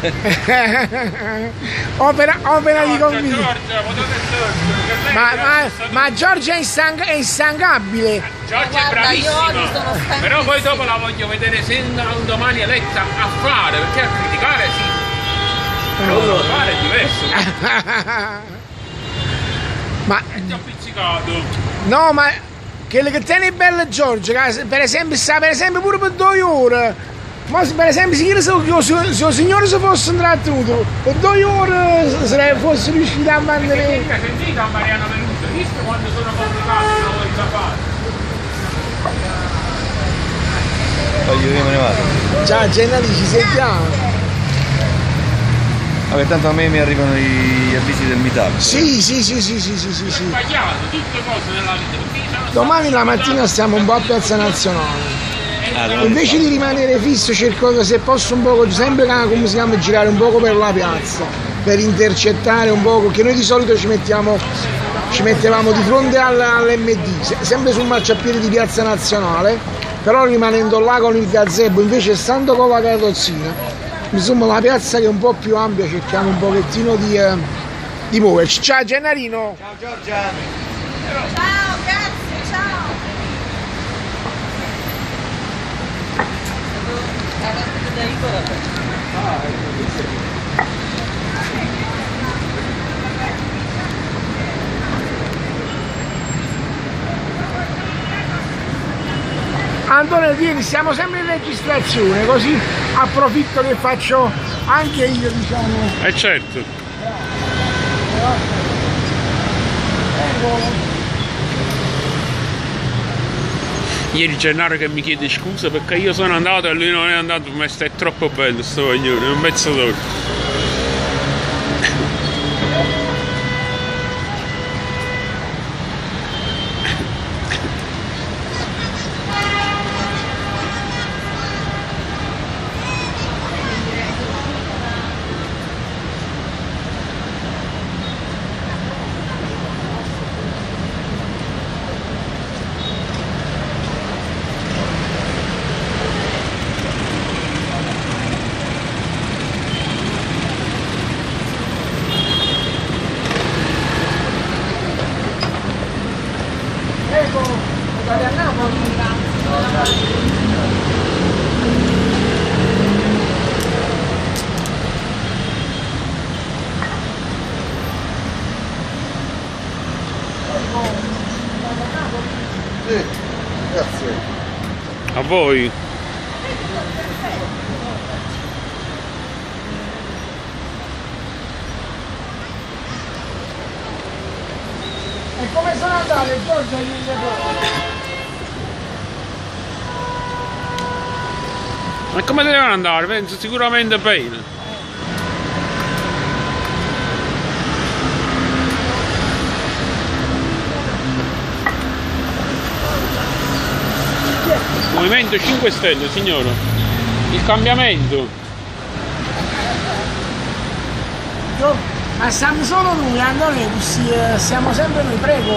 opera, opera di Giorgia, convinzione. Giorgia, votate Giorgia. Ma, ma, ma Giorgia è, insang- è instancabile. Giorgia è Guarda, sono bravissima. Però poi dopo la voglio vedere se un domani eletta a fare, perché a criticare sì. Però a fare è diverso. ma È già appiccicato. no, ma quello che tiene bello Giorgia, per esempio sta per esempio pure per due ore. Ma se per esempio se io se, se, se il signore si fosse intrattenuto per due ore sarebbe fosse riuscito a mantenere. Sentita, sentita Mariano Venuto, visto quando sono complicati lavori da fare? Voglio io me ne vado. Ciao Gennari, ci sentiamo. Vabbè, tanto a me mi arrivano i- gli avvisi del meetup. Sì, sì, sì, sì, sì, sì, sì, sì. Sbagliato, tutte cose nella vita. perché Domani la mattina stiamo un po' a Piazza Nazionale. Domani Invece di rimanere fisso cerco se posso un poco, sempre come si chiama, girare un poco per la piazza, per intercettare un poco, che noi di solito ci mettiamo, ci mettevamo di fronte all- all'MD, se- sempre sul marciapiede di Piazza Nazionale, però rimanendo là con il gazebo, invece stando con la carrozzina, insomma la piazza che è un po' più ampia cerchiamo un pochettino di, eh, di muoverci. Ciao Gennarino! Ciao Giorgia! Ciao, grazie, ciao. Antonio vieni, siamo sempre in registrazione, così approfitto che faccio anche io, diciamo. Eh certo. Ieri Gennaro che mi chiede scusa perché io sono andato e lui non è andato, ma è troppo bello sto è un pezzo d'oro. Ecco, andate a Napoli. Sì, grazie. A voi? E come sono andate Giorgio e gli Ma come devono andare? Penso sicuramente bene. Movimento 5 Stelle, signore. Il cambiamento. Ma siamo solo noi, Antonio, eh, siamo sempre noi, prego.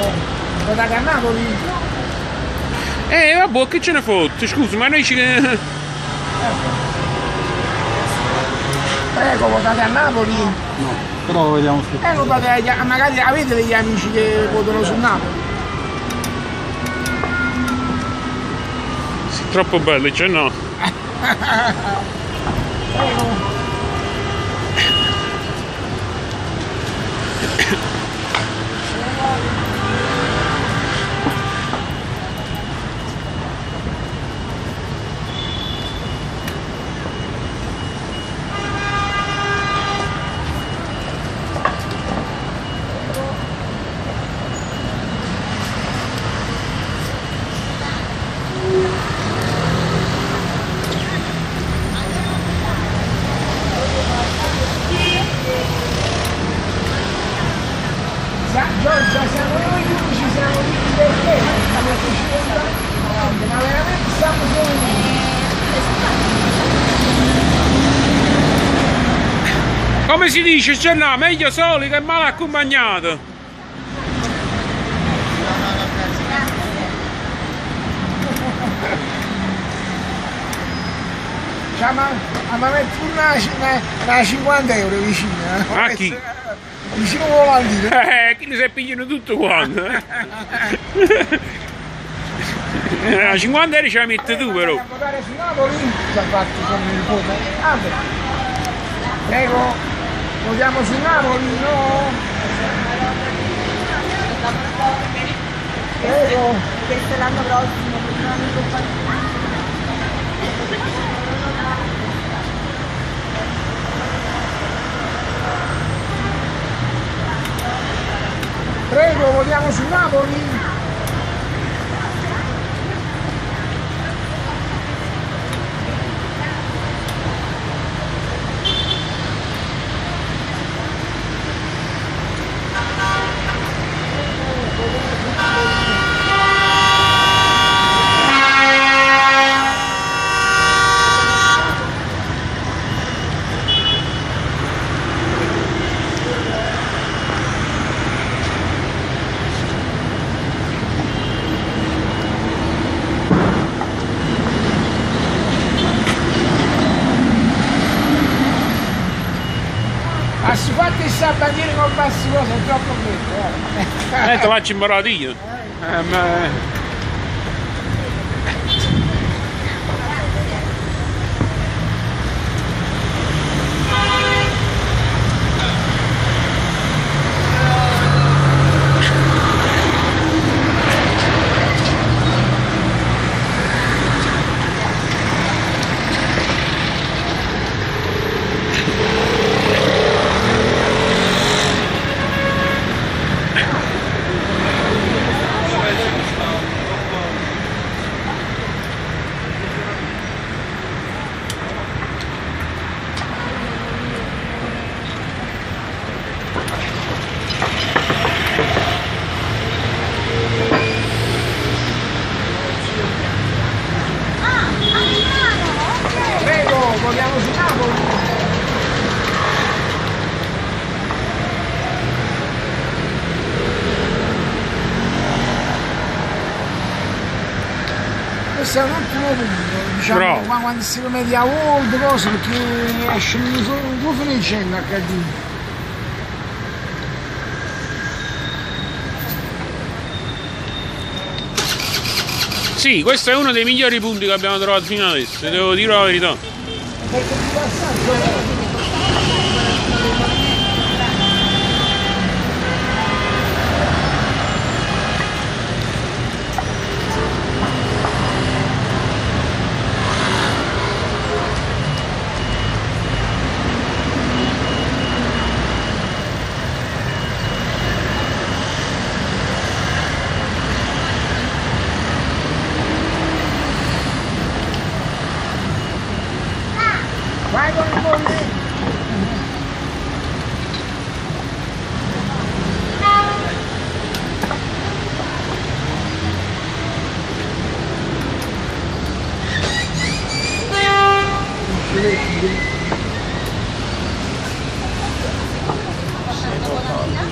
Votate a Napoli? Eh, vabbè, che ce ne fotte? Scusa, ma noi ci... Prego, votate a Napoli. Però lo vediamo su. Eh, votate agli- magari avete degli amici che votano su Napoli. Sì, troppo bello, cioè no. Prego. Giorgia, siamo noi che ci siamo divertenti, stiamo facendo ma veramente siamo solo noi. Come si dice, cioè no, meglio soli che male accompagnato. Cioè, ma, ma metti una, una, una 50 euro vicino. eh. A chi? Vicino volantino. Eh, chi ne si pigliano tutto quanto? Eh? Eh, 50 euro ce la metti tu però. A votare su Napoli? Ci ha fatto con il voto. Prego, votiamo su Napoli, no? Prego. Questo è l'anno prossimo, perché bandiera con bassi cose, è troppo bello. Eh, te faccio imparare io. Eh, ma... Prego, votiamo su Napoli? È un ottimo punto, diciamo, Bravo. qua quando si mette a World, cose, perché esce un due finicelle HD. Sì, questo è uno dei migliori punti che abbiamo trovato fino adesso, devo dire la verità. Perché di passaggio Vai con il bolletto.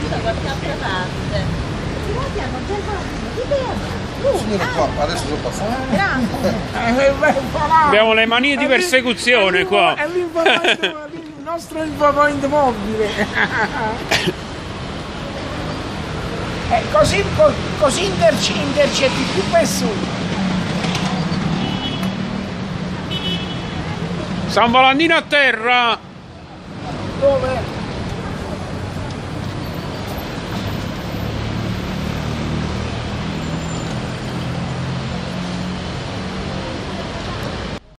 da qualche altra parte. Guardi, hanno già fatto. Che bello. Signore qua, adesso sono passato. Abbiamo le manie di È persecuzione qua. È il nostro infopoint mobile. Eh, così, co- così interc- intercetti più persone. San Valentino a terra! Dove?